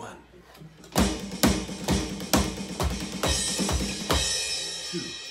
One, two.